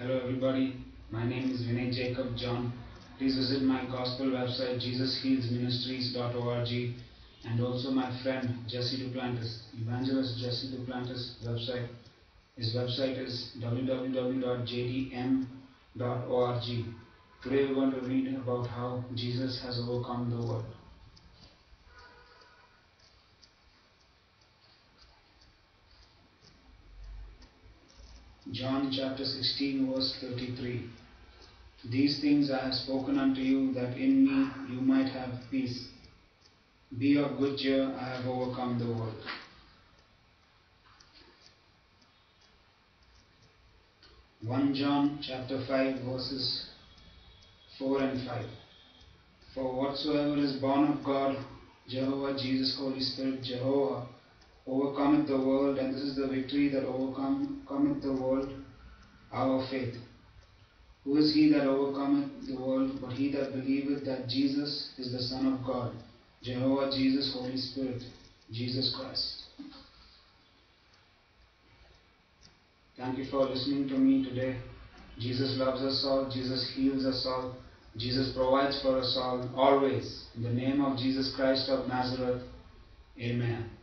Hello, everybody. My name is Vinay Jacob John. Please visit my gospel website, jesushealsministries.org, and also my friend Jesse Duplantis, evangelist Jesse Duplantis' website. His website is www.jdm.org. Today we're going to read about how Jesus has overcome the world. John chapter 16, verse 33. These things I have spoken unto you, that in me you might have peace. Be of good cheer, I have overcome the world. One John chapter five verses four and five. For whatsoever is born of God, Jehovah, Jesus, Holy Spirit, Jehovah, overcometh the world, and this is the victory that overcometh the world, our faith. Who is he that overcometh the world, but he that believeth that Jesus is the Son of God, Jehovah, Jesus, Holy Spirit, Jesus Christ. Thank you for listening to me today. Jesus loves us all, Jesus heals us all, Jesus provides for us all, always. In the name of Jesus Christ of Nazareth, Amen.